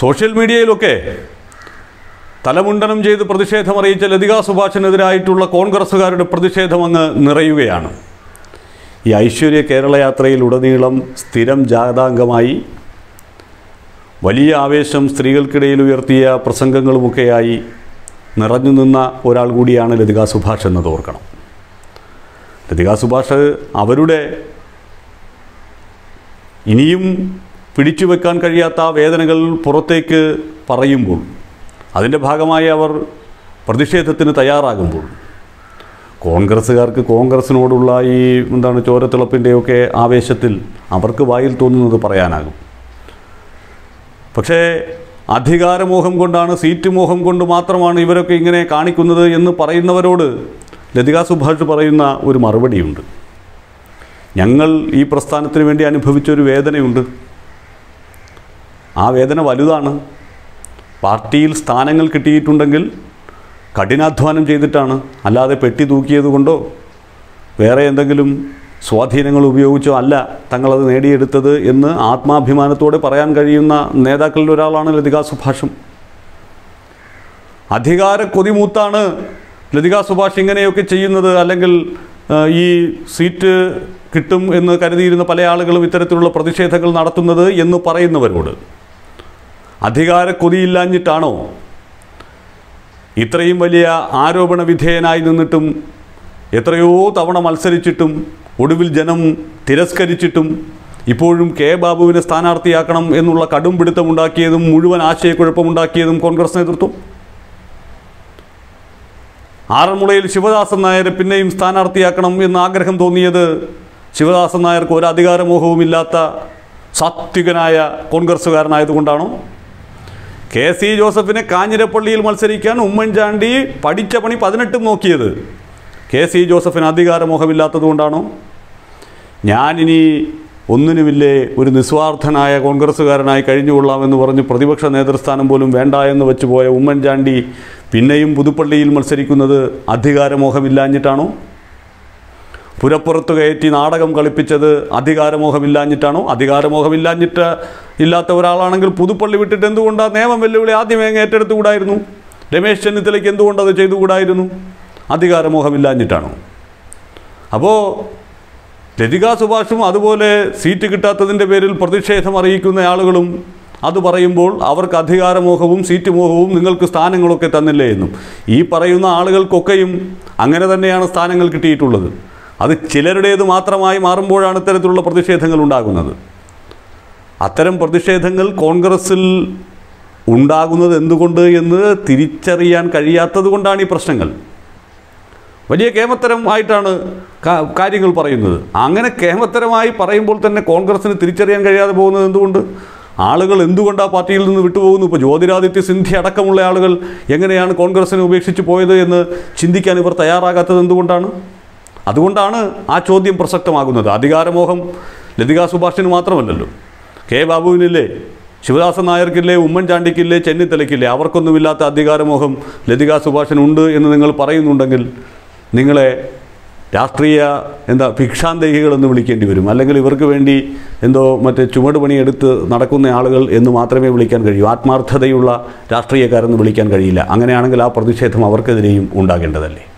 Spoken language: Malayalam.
സോഷ്യൽ മീഡിയയിലൊക്കെ തലമുണ്ടനം ചെയ്ത് പ്രതിഷേധം അറിയിച്ച ലതിക സുഭാഷിനെതിരായിട്ടുള്ള കോൺഗ്രസ്സുകാരുടെ പ്രതിഷേധം അങ്ങ് നിറയുകയാണ്. ഈ ഐശ്വര്യ കേരള യാത്രയിൽ ഉടനീളം സ്ഥിരം ജാഥാംഗമായി വലിയ ആവേശം സ്ത്രീകൾക്കിടയിൽ ഉയർത്തിയ പ്രസംഗങ്ങളുമൊക്കെയായി നിറഞ്ഞു നിന്ന ഒരാൾ കൂടിയാണ് ലതിക സുഭാഷ് എന്നത് ഓർക്കണം. ലതിക സുഭാഷ് അവരുടെ ഇനിയും പിടിച്ചു വെക്കാൻ കഴിയാത്ത വേദനകൾ പുറത്തേക്ക് പറയുമ്പോൾ അതിന്റെ ഭാഗമായി അവർ പ്രതിഷേധത്തിന് തയ്യാറാകുമ്പോൾ കോൺഗ്രസ്സുകാർക്ക് കോൺഗ്രസ്സിനോടുള്ള ഈ എന്താണ് ചോരത്തിളപ്പിന്റെയൊക്കെ ആവേശത്തിൽ അവർക്ക് വായിൽ തോന്നുന്നത് പറയാനാകും. പക്ഷേ അധികാരമോഹം കൊണ്ടാണ് സീറ്റ് മോഹം കൊണ്ട് മാത്രമാണ് ഇവരൊക്കെ ഇങ്ങനെ കാണിക്കുന്നത് എന്ന് പറയുന്നവരോട് ലതിക സുഭാഷ് പറയുന്ന ഒരു മറുപടിയുണ്ട്. ഞങ്ങൾ ഈ പ്രസ്ഥാനത്തിന് വേണ്ടി അനുഭവിച്ചൊരു വേദനയുണ്ട്. ആ വേദന വലുതാണ്. പാർട്ടിയിൽ സ്ഥാനങ്ങൾ കിട്ടിയിട്ടുണ്ടെങ്കിൽ കഠിനാധ്വാനം ചെയ്തിട്ടാണ്. അല്ലാതെ പെട്ടി തൂക്കിയത് കൊണ്ടോ വേറെ എന്തെങ്കിലും സ്വാധീനങ്ങൾ ഉപയോഗിച്ചോ അല്ല തങ്ങളത് നേടിയെടുത്തത് എന്ന് ആത്മാഭിമാനത്തോടെ പറയാൻ കഴിയുന്ന നേതാക്കളിൽ ഒരാളാണ് ലതികാ സുഭാഷും. അധികാര കൊതിമൂത്താണ് ലതികാ സുഭാഷ് ഇങ്ങനെയൊക്കെ ചെയ്യുന്നത്. അല്ലെങ്കിൽ ഈ സീറ്റ് കിട്ടും എന്ന് കരുതിയിരുന്ന പല ആളുകളും ഇത്തരത്തിലുള്ള പ്രതിഷേധങ്ങൾ നടത്തുന്നത് എന്ന് പറയുന്നവരോട്. അധികാര കൊതിയില്ലാഞ്ഞിട്ടാണോ ഇത്രയും വലിയ ആരോപണ വിധേയനായി നിന്നിട്ടും എത്രയോ തവണ മത്സരിച്ചിട്ടും ഒടുവിൽ ജനം തിരസ്കരിച്ചിട്ടും ഇപ്പോഴും കെ ബാബുവിനെ സ്ഥാനാർത്ഥിയാക്കണം എന്നുള്ള കടും പിടുത്തമുണ്ടാക്കിയതും മുഴുവൻ ആശയക്കുഴപ്പമുണ്ടാക്കിയതും കോൺഗ്രസ് നേതൃത്വം. ആറന്മുളയിൽ ശിവദാസൻ നായരെ പിന്നെയും സ്ഥാനാർത്ഥിയാക്കണം എന്ന് ആഗ്രഹം തോന്നിയത് ശിവദാസൻ നായർക്ക് ഒരു അധികാരമോഹവുമില്ലാത്ത സാത്വികനായ കോൺഗ്രസ്സുകാരനായതുകൊണ്ടാണോ? കെ സി ജോസഫിനെ കാഞ്ഞിരപ്പള്ളിയിൽ മത്സരിക്കാൻ ഉമ്മൻചാണ്ടി പഠിച്ച പണി പതിനെട്ടും നോക്കിയത്. കെ സി ജോസഫിന് അധികാരമോഹമില്ലാത്തതുകൊണ്ടാണോ ഞാനിനി ഒന്നിനുമില്ലേ ഒരു നിസ്വാർത്ഥനായ കോൺഗ്രസ്സുകാരനായി കഴിഞ്ഞുകൊള്ളാമെന്ന് പറഞ്ഞ് പ്രതിപക്ഷ നേതൃസ്ഥാനം പോലും വേണ്ട എന്ന് വെച്ച് പോയ ഉമ്മൻചാണ്ടി പിന്നെയും പുതുപ്പള്ളിയിൽ മത്സരിക്കുന്നത് അധികാരമോഹമില്ലാഞ്ഞിട്ടാണോ പുരപ്പുറത്ത് കയറ്റി നാടകം കളിപ്പിച്ചത് അധികാരമോഹമില്ലാഞ്ഞിട്ടാണോ? അധികാരമോഹമില്ലാഞ്ഞിട്ട് ഇല്ലാത്ത ഒരാളാണെങ്കിൽ പുതുപ്പള്ളി വിട്ടിട്ട് എന്തുകൊണ്ടാണ് നിയമം വെല്ലുവിളി ആദ്യമേ ഏറ്റെടുത്തുകൂടായിരുന്നു? രമേശ് ചെന്നിത്തലയ്ക്ക് എന്തുകൊണ്ട് അത് ചെയ്തുകൂടായിരുന്നു? അധികാരമോഹമില്ലാഞ്ഞിട്ടാണോ? അപ്പോൾ ലതിക സുഭാഷും അതുപോലെ സീറ്റ് കിട്ടാത്തതിന്റെ പേരിൽ പ്രതിഷേധം അറിയിക്കുന്ന ആളുകളും അത് പറയുമ്പോൾ അവർക്ക് അധികാരമോഹവും സീറ്റ് മോഹവും നിങ്ങൾക്ക് സ്ഥാനങ്ങളൊക്കെ തന്നില്ലേ എന്നും. ഈ പറയുന്ന ആളുകൾക്കൊക്കെയും അങ്ങനെ തന്നെയാണ് സ്ഥാനങ്ങൾ കിട്ടിയിട്ടുള്ളത്. അത് ചിലരുടേത് മാത്രമായി മാറുമ്പോഴാണ് ഇത്തരത്തിലുള്ള പ്രതിഷേധങ്ങൾ ഉണ്ടാകുന്നത്. അത്തരം പ്രതിഷേധങ്ങൾ കോൺഗ്രസ്സിൽ ഉണ്ടാകുന്നത് എന്തുകൊണ്ട് എന്ന് തിരിച്ചറിയാൻ കഴിയാത്തത് കൊണ്ടാണ് ഈ പ്രശ്നങ്ങൾ. വലിയ കേമത്തരം ആയിട്ടാണ് കാര്യങ്ങൾ പറയുന്നത്. അങ്ങനെ കേമത്തരമായി പറയുമ്പോൾ തന്നെ കോൺഗ്രസ്സിന് തിരിച്ചറിയാൻ കഴിയാതെ പോകുന്നത് എന്തുകൊണ്ട്? ആളുകൾ എന്തുകൊണ്ട് ആ പാർട്ടിയിൽ നിന്ന് വിട്ടുപോകുന്നു? ഇപ്പോൾ ജ്യോതിരാദിത്യ സിന്ധ്യ അടക്കമുള്ള ആളുകൾ എങ്ങനെയാണ് കോൺഗ്രസ്സിനെ ഉപേക്ഷിച്ച് പോയത് എന്ന് ചിന്തിക്കാൻ ഇവർ തയ്യാറാകാത്തത് എന്തുകൊണ്ടാണ്? അതുകൊണ്ടാണ് ആ ചോദ്യം പ്രസക്തമാകുന്നത്. അധികാരമോഹം ലതിക സുഭാഷിന് മാത്രമല്ലല്ലോ. കെ ബാബുവിനില്ലേ ശിവദാസൻ നായർക്കില്ലേ ഉമ്മൻചാണ്ടിക്കില്ലേ ചെന്നിത്തലയ്ക്കില്ലേ അവർക്കൊന്നുമില്ലാത്ത അധികാരമോഹം ലതികാ ഉണ്ട് എന്ന് നിങ്ങൾ പറയുന്നുണ്ടെങ്കിൽ നിങ്ങളെ രാഷ്ട്രീയ എന്താ ഭിക്ഷാന്തേഹികളെന്ന് വിളിക്കേണ്ടി വരും. അല്ലെങ്കിൽ ഇവർക്ക് വേണ്ടി എന്തോ മറ്റേ ചുമട് പണിയെടുത്ത് നടക്കുന്ന ആളുകൾ എന്ന് മാത്രമേ വിളിക്കാൻ കഴിയൂ. ആത്മാർത്ഥതയുള്ള രാഷ്ട്രീയക്കാരെന്ന് വിളിക്കാൻ കഴിയില്ല. അങ്ങനെയാണെങ്കിൽ ആ പ്രതിഷേധം അവർക്കെതിരെയും ഉണ്ടാകേണ്ടതല്ലേ?